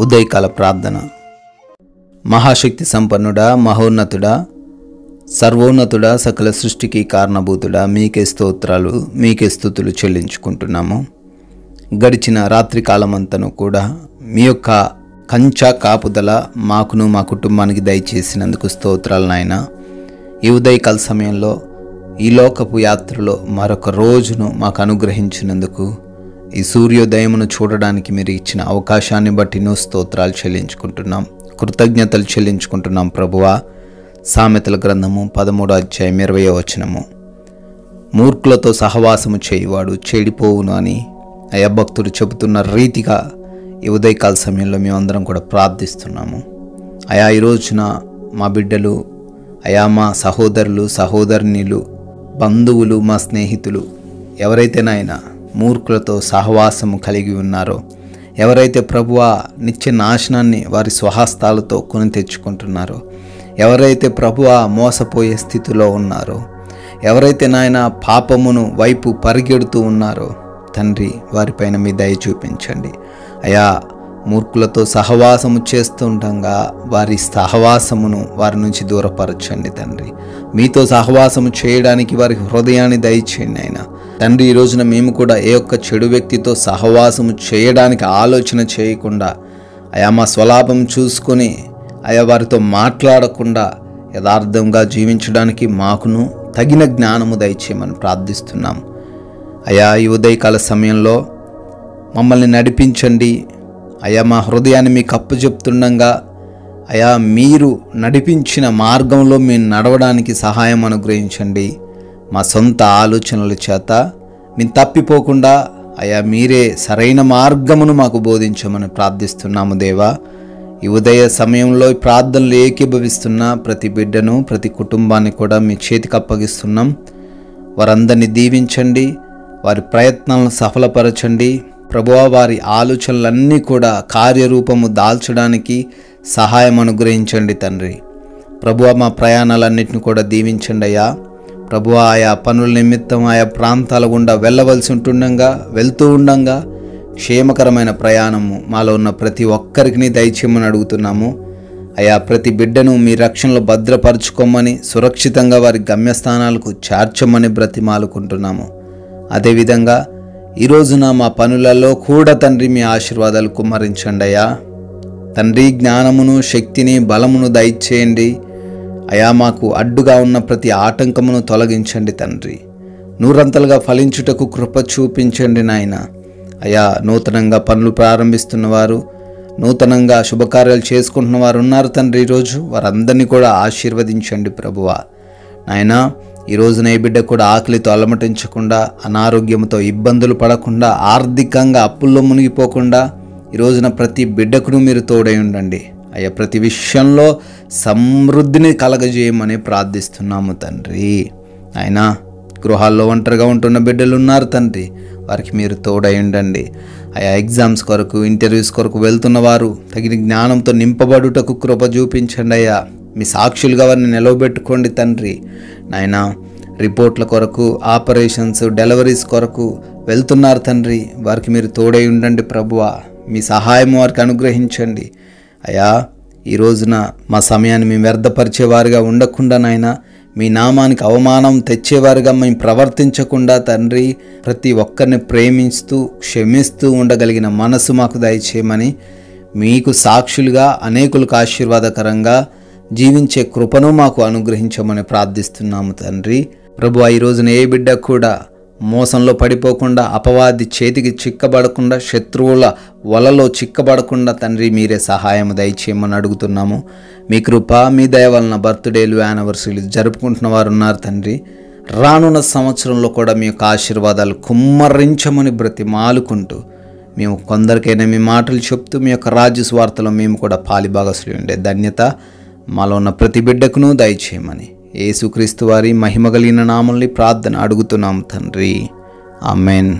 ఉదయకాల ప్రార్థన. మహాశక్తి సంపన్నుడా మహోన్నతుడా సర్వోన్నతుడా సకల సృష్టికి కారణభూతుడా మీకే స్తోత్రాలు మీకే స్థుతులు చెల్లించుకుంటున్నాము. గడిచిన రాత్రి కాలమంతను కూడా మీ యొక్క కంచా కాపుదల మాకును మా కుటుంబానికి దయచేసినందుకు స్తోత్రాలు నాయన. ఈ ఉదయకాల సమయంలో ఈ లోకపు యాత్రలో మరొక రోజును మాకు అనుగ్రహించినందుకు ఈ సూర్యోదయమును చూడడానికి మీరు ఇచ్చిన అవకాశాన్ని బట్టి నువ్వు స్తోత్రాలు చెల్లించుకుంటున్నాం. కృతజ్ఞతలు చెల్లించుకుంటున్నాం ప్రభువా. సామెతల గ్రంథము పదమూడో అధ్యాయం ఇరవై వచనము. మూర్ఖులతో సహవాసము చేయువాడు చెడిపోవును అని అయ్యా భక్తుడు చెబుతున్న రీతిగా ఈ ఉదయకాల సమయంలో మేమందరం కూడా ప్రార్థిస్తున్నాము. అయా ఈ రోజున మా బిడ్డలు అయా మా సహోదరులు సహోదరునిలు బంధువులు మా స్నేహితులు ఎవరైతేనైనా మూర్ఖులతో సహవాసము కలిగి ఉన్నారో? ఎవరైతే ప్రభువా నిత్య నాశనాన్ని వారి స్వహస్తాలతో కొని తెచ్చుకుంటున్నారో? ఎవరైతే ప్రభువా మోసపోయే స్థితిలో ఉన్నారో? ఎవరైతే నాయన పాపమును వైపు పరిగెడుతూ ఉన్నారో? తండ్రి వారిపైన మీ దయ చూపించండి. అయా మూర్ఖులతో సహవాసము చేస్తుండగా వారి సహవాసమును వారి నుంచి దూరపరచండి తండ్రి. మీతో సహవాసము చేయడానికి వారి హృదయాన్ని దయచేయండి ఆయన తండ్రి ఈ రోజున మేము కూడా ఏ ఒక్క చెడు వ్యక్తితో సహవాసము చేయడానికి ఆలోచన చేయకుండా అయా మా స్వలాభం చూసుకొని అయా వారితో మాట్లాడకుండా యథార్థంగా జీవించడానికి మాకును తగిన జ్ఞానము దయచేయమని ప్రార్థిస్తున్నాం. అయా ఈ ఉదయకాల సమయంలో మమ్మల్ని నడిపించండి. అయా మా హృదయాన్ని మీకు అప్పు చెప్తుండగా అయా మీరు నడిపించిన మార్గంలో మేము నడవడానికి సహాయం అనుగ్రహించండి. మా సొంత ఆలోచనల చేత మేము తప్పిపోకుండా అయా మీరే సరైన మార్గమును మాకు బోధించమని ప్రార్థిస్తున్నాము దేవా. ఈ ఉదయ సమయంలో ప్రార్థనలు ఏకీభవిస్తున్న ప్రతి బిడ్డను ప్రతి కుటుంబాన్ని కూడా మీ చేతికి అప్పగిస్తున్నాం. వారందరినీ దీవించండి వారి ప్రయత్నాలను సఫలపరచండి. ప్రభువా వారి ఆలోచనలన్నీ కూడా కార్యరూపము దాల్చడానికి సహాయం అనుగ్రహించండి తండ్రి. ప్రభువ మా ప్రయాణాలన్నింటిని కూడా దీవించండి అయ్యా. ప్రభు ఆయా పనుల నిమిత్తం ఆయా ప్రాంతాల గుండా వెళ్ళవలసి ఉంటుండగా వెళ్తూ ఉండంగా క్షేమకరమైన ప్రయాణము మాలో ఉన్న ప్రతి ఒక్కరికి దయచేయమని అడుగుతున్నాము. అయా ప్రతి బిడ్డను మీ రక్షణలో భద్రపరచుకోమని సురక్షితంగా వారి గమ్యస్థానాలకు చేర్చమని బ్రతిమాలుకుంటున్నాము. అదేవిధంగా ఈరోజున మా పనులలో కూడా తండ్రి మీ ఆశీర్వాదాలు కుమ్మరించండి అయ్యా తండ్రి జ్ఞానమును శక్తిని బలమును దయచేయండి. అయా మాకు అడ్డుగా ఉన్న ప్రతి ఆటంకమును తొలగించండి తండ్రి. నూరంతలుగా ఫలించుటకు కృప చూపించండి నాయన. అయా నూతనంగా పనులు ప్రారంభిస్తున్న వారు నూతనంగా శుభకార్యాలు చేసుకుంటున్న వారు ఉన్నారు తండ్రి ఈరోజు వారందరినీ కూడా ఆశీర్వదించండి ప్రభువ. నాయనా ఈ రోజున బిడ్డ కూడా ఆకలితో అలమటించకుండా అనారోగ్యంతో ఇబ్బందులు పడకుండా ఆర్థికంగా అప్పుల్లో మునిగిపోకుండా ఈరోజున ప్రతి బిడ్డకును మీరు తోడై ఉండండి. అయ్యా ప్రతి విషయంలో సమృద్ధిని కలగజేయమని ప్రార్థిస్తున్నాము తండ్రి. ఆయన గృహాల్లో ఒంటరిగా ఉంటున్న బిడ్డలు ఉన్నారు తండ్రి. వారికి మీరు తోడై ఉండండి. ఆయా ఎగ్జామ్స్ కొరకు ఇంటర్వ్యూస్ కొరకు వెళ్తున్న వారు తగిన జ్ఞానంతో నింపబడుటకు కృప చూపించండి అయ్యా. మీ సాక్షులుగా వారిని నిలవబెట్టుకోండి తండ్రి. నాయన రిపోర్ట్ల కొరకు ఆపరేషన్స్ డెలివరీస్ కొరకు వెళ్తున్నారు తండ్రి. వారికి మీరు తోడై ఉండండి ప్రభువ. మీ సహాయం వారికి అనుగ్రహించండి. అయా ఈ రోజున మా సమయాన్ని మేము వ్యర్థపరిచేవారుగా ఉండకుండా నాయన మీ నామానికి అవమానం తెచ్చేవారుగా మేము ప్రవర్తించకుండా తండ్రి ప్రతి ఒక్కరిని ప్రేమిస్తూ క్షమిస్తూ ఉండగలిగిన మనసు మాకు దయచేయమని మీకు సాక్షులుగా అనేకులకు ఆశీర్వాదకరంగా జీవించే కృపను మాకు అనుగ్రహించమని ప్రార్థిస్తున్నాము తండ్రి. ప్రభు ఈ రోజున ఏ బిడ్డ కూడా మోసంలో పడిపోకుండా అపవాది చేతికి చిక్కబడకుండా శత్రువుల వలలో చిక్కబడకుండా తండ్రి మీరే సహాయం దయచేయమని అడుగుతున్నాము. మీ కృప మీ దయ వలన బర్త్డేలు యానివర్సరీలు జరుపుకుంటున్న వారు ఉన్నారు తండ్రి. రానున్న సంవత్సరంలో కూడా మీ యొక్క ఆశీర్వాదాలు కుమ్మరించమని బ్రతిమాలుకుంటూ మేము కొందరికైనా మీ మాటలు చెప్తూ మీ యొక్క రాజ్య స్వార్థలో మేము కూడా పాలిభాగస్లు ఉండే ధన్యత మాలో ఉన్న ప్రతి బిడ్డకును దయచేయమని. యేసుక్రీస్తు వారి మహిమగలిగిన నామల్ని ప్రార్థన అడుగుతున్నాం తండ్రి. ఆమెన్.